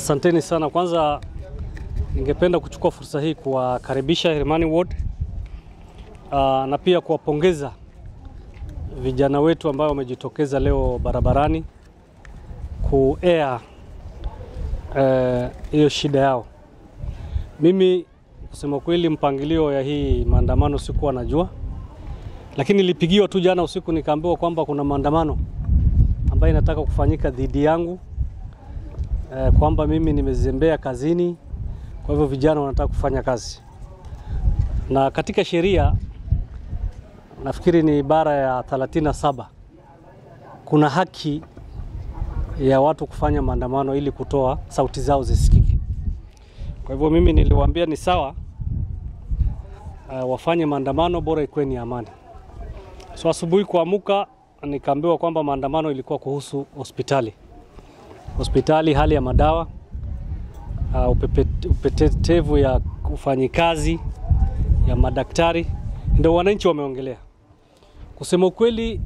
Asanteni sana. Kwanza ningependa kuchukua fursa hii kuwakaribisha Hermani Ward uh, na pia kuwapongeza vijana wetu ambao wamejitokeza leo barabarani kuea hiyo uh, shida yao. Mimi kusema kweli, mpangilio ya hii maandamano sikuwa najua, lakini nilipigiwa tu jana usiku nikaambiwa kwamba kuna maandamano ambayo inataka kufanyika dhidi yangu eh, kwamba mimi nimezembea kazini, kwa hivyo vijana wanataka kufanya kazi. Na katika sheria nafikiri ni ibara ya 37 kuna haki ya watu kufanya maandamano ili kutoa sauti zao zisikike. Kwa hivyo mimi niliwaambia ni sawa, uh, wafanye maandamano bora ikuwe ni amani. So asubuhi kuamuka nikaambiwa kwamba maandamano ilikuwa kuhusu hospitali hospitali, hali ya madawa, uh, upetetevu ya ufanyikazi ya madaktari, ndio wananchi wameongelea. Kusema ukweli,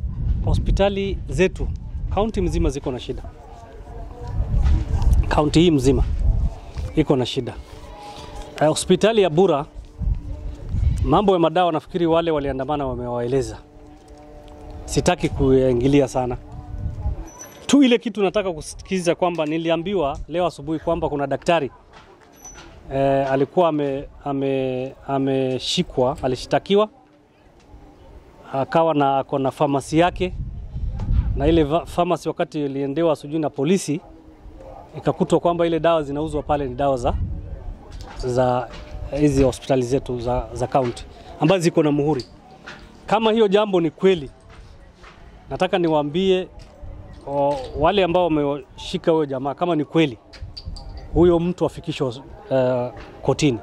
hospitali zetu kaunti mzima ziko na shida, kaunti hii mzima iko na shida. Uh, hospitali ya Bura, mambo ya madawa, nafikiri wale waliandamana wamewaeleza, sitaki kuyaingilia sana tu ile kitu nataka kusikiza kwamba niliambiwa leo asubuhi kwamba kuna daktari e, alikuwa ameshikwa ame, ame alishtakiwa akawa na ako na famasi yake, na ile famasi wakati iliendewa sijui na polisi ikakutwa kwamba ile dawa zinauzwa pale ni dawa za za hizi hospitali zetu za, za kaunti ambazo ziko na muhuri. Kama hiyo jambo ni kweli, nataka niwaambie O, wale ambao wameshika huyo jamaa, kama ni kweli huyo mtu afikishwe uh, kotini.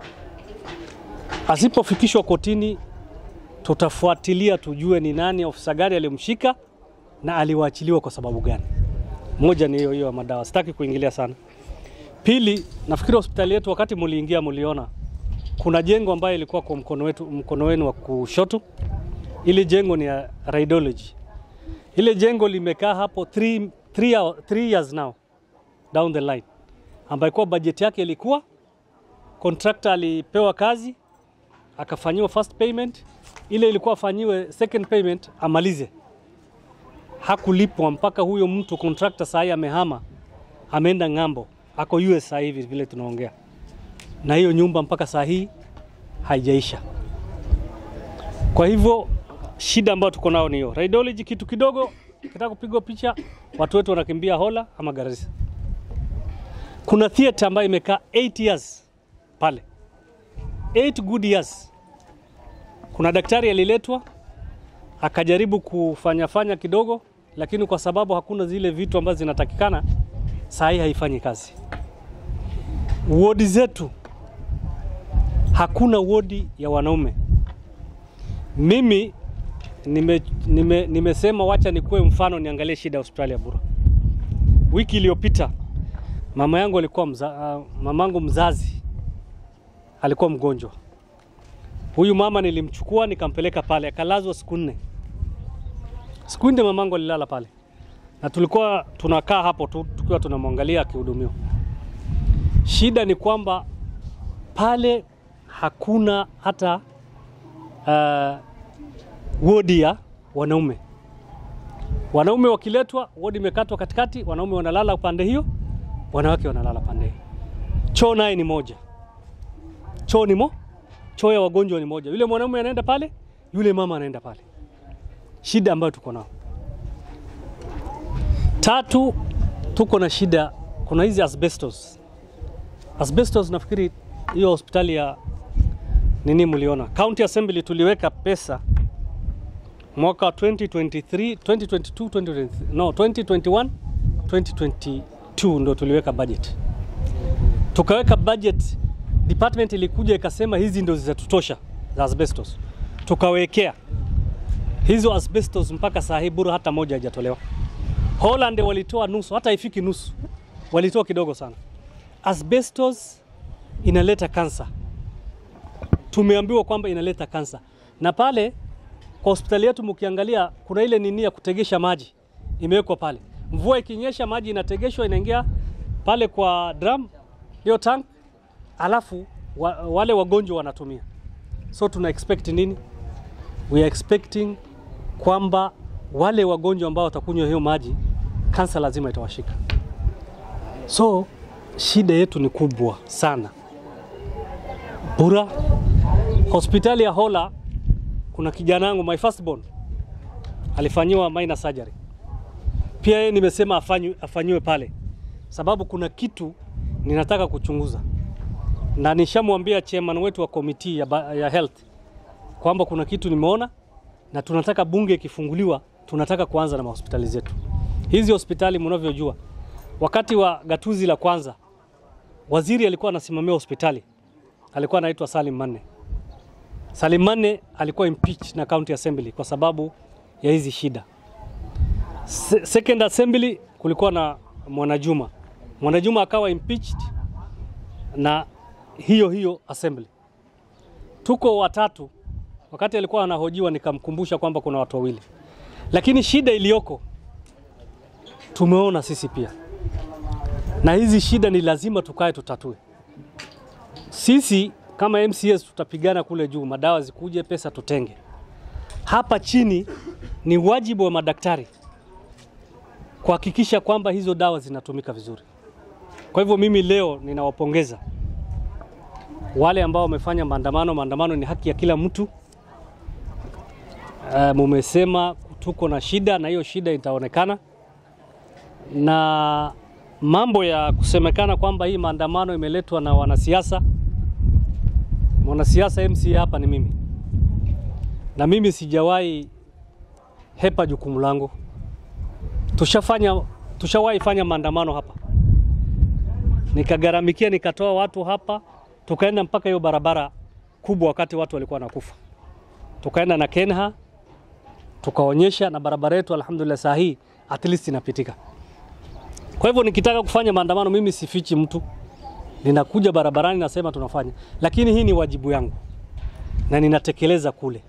Asipofikishwa kotini, tutafuatilia tujue ni nani, ofisa gani alimshika na aliwaachiliwa kwa sababu gani. Moja ni hiyo hiyo ya madawa, sitaki kuingilia sana. Pili, nafikiri hospitali yetu wakati muliingia, muliona kuna jengo ambayo ilikuwa kwa mkono wetu, mkono wenu wa kushoto. Ili jengo ni ya radiology ile jengo limekaa hapo three, three, three years now down the line, ambayo kwa bajeti yake ilikuwa contractor alipewa kazi akafanyiwa first payment, ile ilikuwa afanyiwe second payment amalize, hakulipwa mpaka huyo mtu contractor saa amehama, ameenda ng'ambo, ako US saa hivi vile tunaongea, na hiyo nyumba mpaka saa hii haijaisha. Kwa hivyo shida ambayo tuko nao ni hiyo radiology, kitu kidogo kitaka kupigwa picha, watu wetu wanakimbia Hola ama Garissa. Kuna theater ambayo imekaa 8 years pale, 8 good years. Kuna daktari aliletwa akajaribu kufanya fanya kidogo, lakini kwa sababu hakuna zile vitu ambazo zinatakikana, saa hii haifanyi kazi. Wodi zetu hakuna wodi ya wanaume. Mimi nime, nime, nimesema wacha nikuwe mfano, niangalie shida ya hospitali ya Bura. Wiki iliyopita mama yangu alikuwa mza, uh, mamangu mzazi alikuwa mgonjwa. Huyu mama nilimchukua nikampeleka pale, akalazwa siku nne. Siku nne mamangu alilala pale, na tulikuwa tunakaa hapo tu, tukiwa tunamwangalia akihudumiwa. Shida ni kwamba pale hakuna hata uh, wodi ya wanaume. Wanaume wakiletwa, wodi imekatwa katikati, wanaume wanalala upande hiyo, wanawake wanalala pande hiyo. Choo naye ni moja, choo ni mo, choo ya wagonjwa ni moja. Yule mwanaume anaenda pale, yule mama anaenda pale. Shida ambayo tuko nao. Tatu, tuko na shida, kuna hizi asbestos. Asbestos nafikiri hiyo hospitali ya nini mliona, County Assembly tuliweka pesa mwaka 2023, 2022, 2023, no 2021, 2022 ndo tuliweka budget. Tukaweka budget, department ilikuja ikasema hizi ndo zitatutosha za asbestos, tukawekea hizo asbestos mpaka saa hii Bura hata moja haijatolewa. Holland walitoa nusu, hata ifiki nusu, walitoa kidogo sana. Asbestos inaleta kansa, tumeambiwa kwamba inaleta kansa, na pale kwa hospitali yetu mkiangalia, kuna ile nini ya kutegesha maji imewekwa pale. Mvua ikinyesha, maji inategeshwa inaingia pale kwa drum hiyo tank, alafu wa, wale wagonjwa wanatumia. So tuna expect nini? We are expecting kwamba wale wagonjwa ambao watakunywa hiyo maji kansa lazima itawashika. So shida yetu ni kubwa sana. Bura hospitali ya Hola, kuna kijana wangu my firstborn alifanyiwa minor surgery. Pia yeye nimesema afanywe, afanyiwe pale, sababu kuna kitu ninataka kuchunguza, na nishamwambia chairman wetu wa komiti ya, ya health kwamba kuna kitu nimeona na tunataka bunge ikifunguliwa, tunataka kuanza na mahospitali zetu. Hizi hospitali mnavyojua, wakati wa gatuzi la kwanza, waziri alikuwa anasimamia hospitali, alikuwa anaitwa Salim Manne. Salim Manne alikuwa impeached na county assembly kwa sababu ya hizi shida. Se second assembly kulikuwa na Mwanajuma. Mwanajuma akawa impeached na hiyo hiyo assembly. Tuko watatu, wakati alikuwa anahojiwa nikamkumbusha kwamba kuna watu wawili, lakini shida iliyoko tumeona sisi pia, na hizi shida ni lazima tukae tutatue. Sisi kama MCS tutapigana kule juu, madawa zikuje, pesa tutenge. Hapa chini ni wajibu wa madaktari kuhakikisha kwamba hizo dawa zinatumika vizuri. Kwa hivyo mimi leo ninawapongeza wale ambao wamefanya maandamano. Maandamano ni haki ya kila mtu. Uh, mumesema tuko na shida na hiyo shida itaonekana, na mambo ya kusemekana kwamba hii maandamano imeletwa na wanasiasa. Mwanasiasa MC hapa ni mimi, na mimi sijawahi hepa jukumu langu. Tushafanya, tushawahi fanya maandamano hapa, nikagaramikia nikatoa watu hapa, tukaenda mpaka hiyo barabara kubwa, wakati watu walikuwa nakufa, tukaenda na Kenha tukaonyesha, na barabara yetu alhamdulillah saa hii at least inapitika. Kwa hivyo nikitaka kufanya maandamano, mimi sifichi mtu, ninakuja barabarani nasema tunafanya, lakini hii ni wajibu yangu. Na ninatekeleza kule,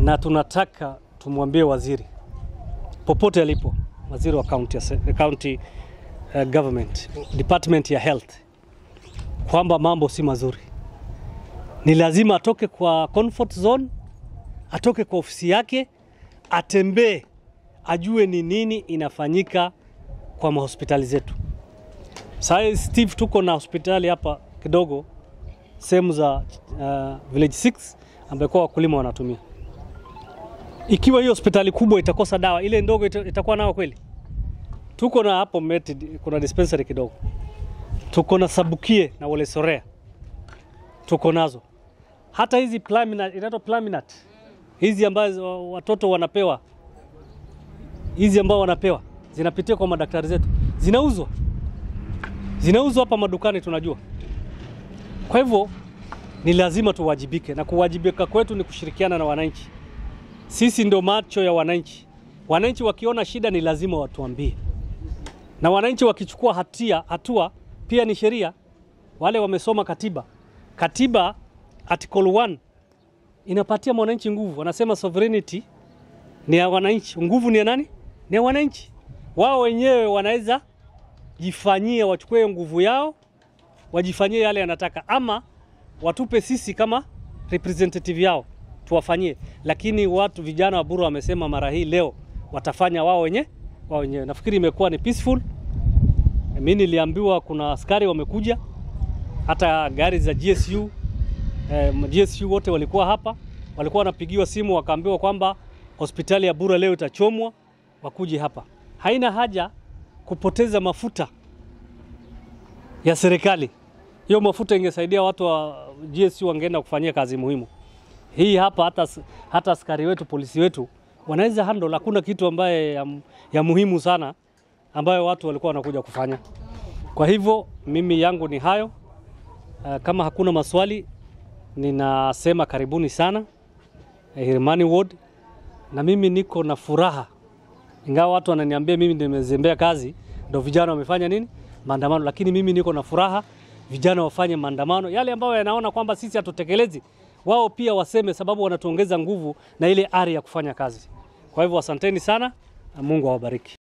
na tunataka tumwambie waziri. Popote alipo, waziri wa county, county uh, government department ya health. Kwamba mambo si mazuri, ni lazima atoke kwa comfort zone, atoke kwa ofisi yake, atembee, ajue ni nini inafanyika kwa mahospitali zetu. Sasa Steve, tuko na hospitali hapa kidogo sehemu za uh, village 6 ambayo kwa wakulima wanatumia. Ikiwa hiyo hospitali kubwa itakosa dawa, ile ndogo ita, itakuwa nao kweli? Tuko na hapo Meti, kuna dispensary kidogo, tuko na Sabukie na Welesorea, Sorea, tuko nazo. Hata hizi Plaminat, inaitwa Plaminat hizi ambazo watoto wanapewa, hizi ambao wanapewa zinapitia kwa madaktari zetu, zinauzwa zinauzwa hapa madukani, tunajua. Kwa hivyo ni lazima tuwajibike, na kuwajibika kwetu ni kushirikiana na wananchi. Sisi ndio macho ya wananchi. Wananchi wakiona shida ni lazima watuambie, na wananchi wakichukua hatia hatua pia ni sheria. Wale wamesoma katiba, katiba article 1 inapatia mwananchi nguvu, wanasema sovereignty ni ya wananchi. Nguvu ni ya nani? Ni ya wananchi. Wao wenyewe wanaweza jifanyie, wachukue nguvu yao wajifanyie yale yanataka, ama watupe sisi kama representative yao tuwafanyie. Lakini watu vijana wa Bura wamesema mara hii leo watafanya wao wenye wao wenyewe. Nafikiri imekuwa ni peaceful. Mimi niliambiwa kuna askari wamekuja, hata gari za GSU eh, GSU wote walikuwa hapa, walikuwa wanapigiwa simu wakaambiwa kwamba hospitali ya Bura leo itachomwa, wakuje hapa. Haina haja kupoteza mafuta ya serikali. Hiyo mafuta ingesaidia watu wa GSU wangeenda kufanyia kazi muhimu. Hii hapa hata, hata askari wetu polisi wetu wanaweza handle. Hakuna kitu ambaye ya, ya muhimu sana ambayo watu walikuwa wanakuja kufanya. Kwa hivyo mimi yangu ni hayo. Uh, kama hakuna maswali ninasema karibuni sana eh, Hirimani Ward, na mimi niko na furaha, ingawa watu wananiambia mimi nimezembea kazi, ndo vijana wamefanya nini maandamano, lakini mimi niko na furaha vijana wafanye maandamano yale ambayo yanaona kwamba sisi hatutekelezi, wao pia waseme, sababu wanatuongeza nguvu na ile ari ya kufanya kazi. Kwa hivyo asanteni sana na Mungu awabariki.